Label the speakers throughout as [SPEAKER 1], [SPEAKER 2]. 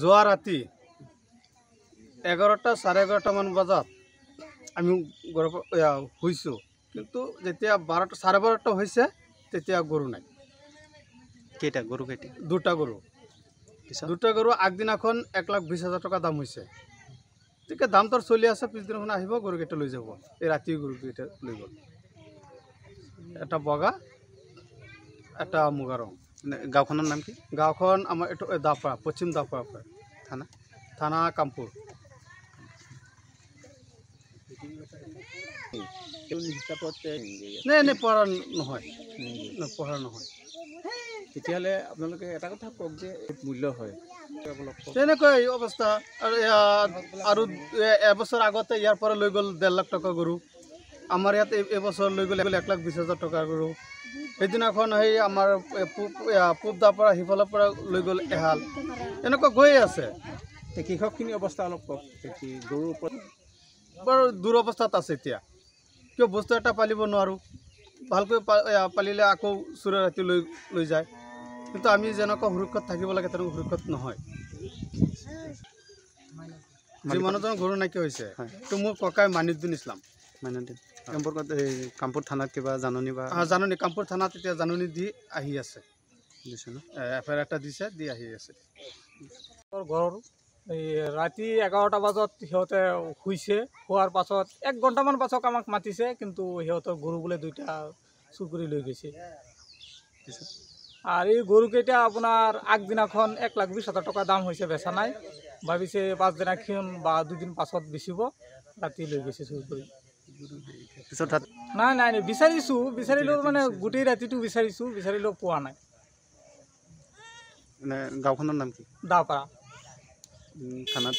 [SPEAKER 1] যোৱা ৰাতি এঘাৰটা চাৰে এঘাৰটামান বজাত আমি এয়া, শুইছোঁ। কিন্তু যেতিয়া বাৰটা চাৰে বাৰটা হৈছে তেতিয়া গৰু নাই।
[SPEAKER 2] কেইটা গৰু কেইটা?
[SPEAKER 1] দুটা গৰু। দুটা গৰু আগদিনাখন এক লাখ বিছ হাজাৰ টকা দাম হৈছে। গতিকে দাম চলি আছে পিছদিনাখন আহিব গৰুকেইটা লৈ যাব। এই ৰাতি গৰুকেইটা লৈ গ'ল। এটা বগা এটা মুগা ৰং।
[SPEAKER 2] গাঁওখনৰ নাম কি?
[SPEAKER 1] গাঁওখন আমাৰ এইটো এই দাপৰা পশ্চিম দাপৰা পৰে
[SPEAKER 2] থানা
[SPEAKER 1] থানা কামপুৰ। নাই এনেই পঢ়া নহয়। পঢ়া নহয়।
[SPEAKER 3] তেতিয়াহ'লে আপোনালোকে এটা কথা কওক যে মূল্য হয়।
[SPEAKER 1] তেনেকৈ এই অৱস্থা। আৰু আৰু এবছৰ আগতে ইয়াৰ পৰা লৈ গ'ল ডেৰ লাখ টকা গৰু। আমাৰ ইয়াত এইবছৰ লৈ গ'ল এক লাখ বিছ হাজাৰ টকাৰ গৰু। সেইদিনাখন সেই আমাৰ পূব এয়া পূব দাৰ পৰা সিফালৰ পৰা লৈ গ'ল এহাল। এনেকুৱা গৈয়ে আছে।
[SPEAKER 3] তে কৃষকখিনিৰ অৱস্থা অলপ কওক। গৰুৰ ওপৰত
[SPEAKER 1] বাৰু দুৰৱস্থাত আছে এতিয়া। কিয় বস্তু এটা পালিব নোৱাৰোঁ। ভালকৈ পালিলে আকৌ চোৰে ৰাতি লৈ লৈ যায়। কিন্তু আমি যেনেকুৱা সুৰক্ষাত থাকিব লাগে তেনেকুৱা সুৰক্ষাত নহয়। যি মানুহজনৰ গৰু নাইকিয়া হৈছে। তো মোৰ ককাই মানিদ্দিন ইছলাম।
[SPEAKER 2] মানে কামপুৰ থানাত কিবা জাননী বা
[SPEAKER 1] জাননী কামপুৰ থানাত এতিয়া জাননী দি আহি আছে।
[SPEAKER 2] দিছে ন?
[SPEAKER 1] এফ আই আৰ এটা দিছে দি আহি আছে।
[SPEAKER 4] ঘৰ এই ৰাতি এঘাৰটা বজাত সিহঁতে শুইছে। শোৱাৰ পাছত এক ঘণ্টামান পাছত আমাক মাতিছে কিন্তু সিহঁতৰ গৰু বোলে দুইটা চুৰ কৰি লৈ গৈছে। আৰু এই গৰুকেইটা আপোনাৰ আগদিনাখন এক লাখ বিছ হাজাৰ টকা দাম হৈছে বেচা নাই। ভাবিছে পাঁচদিনাখন বা দুদিন পাছত বেচিব। ৰাতি লৈ গৈছে চুৰ কৰি।
[SPEAKER 2] পিছত তাত
[SPEAKER 4] নাই নাই নাই বিচাৰিছোঁ বিচাৰিলেও মানে গোটেই ৰাতিটো বিচাৰিছোঁ বিচাৰিলেও পোৱা নাই।
[SPEAKER 2] মানে গাঁওখনৰ নাম কি?
[SPEAKER 4] দাপাৰা
[SPEAKER 2] থানাত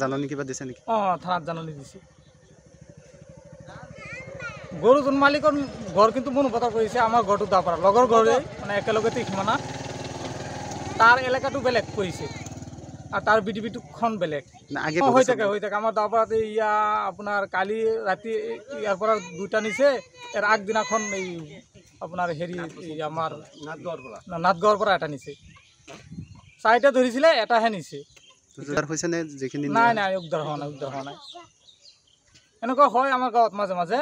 [SPEAKER 2] জাননী কিবা দিছে নেকি?
[SPEAKER 4] অঁ থানাত জাননী দিছে। গৰুজন মালিকৰ ঘৰ কিন্তু মোৰ বতৰ কৰিছে আমাৰ ঘৰটো দাপাৰা লগৰ ঘৰে মানে একেলগতে সীমানা। তাৰ এলেকাটো বেলেগ কৰিছে। তাৰ বিডিবিটোখন বেলেগ। হৈ? থাকে হৈ থাকে। আমাৰ দাপাৰাতে ইয়া আপোনাৰ কালি ৰাতি ইয়াৰ পৰা দুটা নিছে ইয়াৰ আগদিনাখন এই আপোনাৰ হেৰি আমাৰ না, নাথগাঁৱৰ পৰা এটা নিছে। চাৰিটা ধৰিছিলে এটাহে নিছে। নাই নাই উদ্ধাৰ হোৱা নাই উদ্ধাৰ হোৱা নাই। এনেকুৱা হয় আমাৰ গাঁৱত মাজে মাজে।